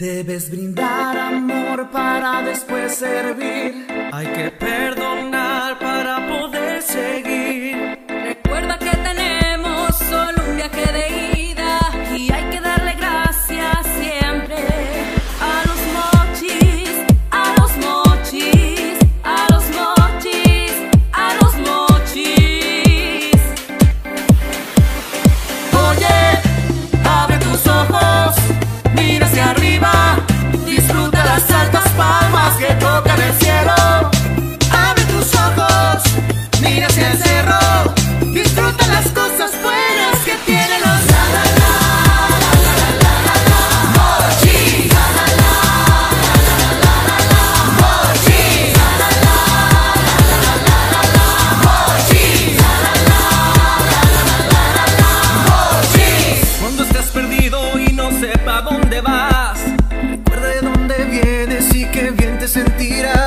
Debes brindar amor para después servir. Hay que qué bien te sentirás.